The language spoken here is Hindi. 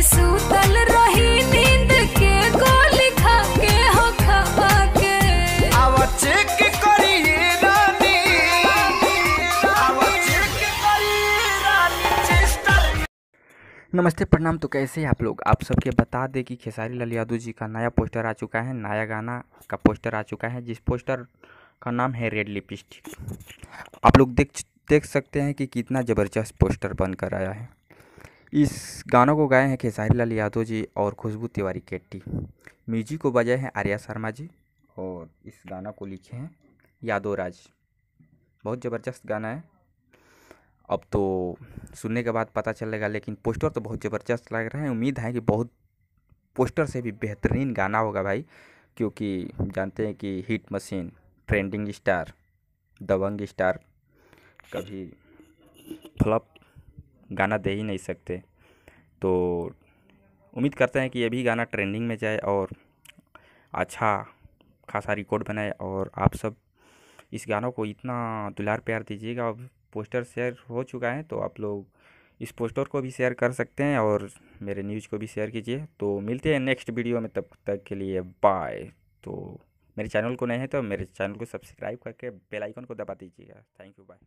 कि सूतल रही नींद के गोली खा के हो खा के। आवा चेक करिए रानी। आवा चेक करिए रानी चेस्टर नमस्ते प्रणाम। तो कैसे हैं आप लोग? आप सबके बता दें कि खेसारी लाल यादव जी का नया पोस्टर आ चुका है नया गाना का पोस्टर आ चुका है जिस पोस्टर का नाम है रेड लिपस्टिक आप लोग देख देख सकते हैं कि कितना ज़बरदस्त पोस्टर बनकर आया है। इस गानों को गाए हैं खेसारी लाल यादव जी और खुशबू तिवारी केट्टी। म्यूज़िक को बजाए हैं आर्या शर्मा जी और इस गाना को लिखे हैं यादव राज। बहुत ज़बरदस्त गाना है। अब तो सुनने के बाद पता चलेगा, लेकिन पोस्टर तो बहुत ज़बरदस्त लग रहा है। उम्मीद है कि बहुत पोस्टर से भी बेहतरीन गाना होगा भाई, क्योंकि जानते हैं कि hit machine, trending star, Dabangg star कभी फ्लप गाना दे ही नहीं सकते। तो उम्मीद करते हैं कि ये भी गाना ट्रेंडिंग में जाए और अच्छा खासा रिकॉर्ड बनाए और आप सब इस गानों को इतना दुलार प्यार दीजिएगा। अब पोस्टर शेयर हो चुका है तो आप लोग इस पोस्टर को भी शेयर कर सकते हैं और मेरे न्यूज़ को भी शेयर कीजिए। तो मिलते हैं नेक्स्ट वीडियो में, तब तक के लिए बाय। तो मेरे चैनल को नहीं है तो मेरे चैनल को सब्सक्राइब करके बेल आइकन को दबा दीजिएगा। Thank you, bye.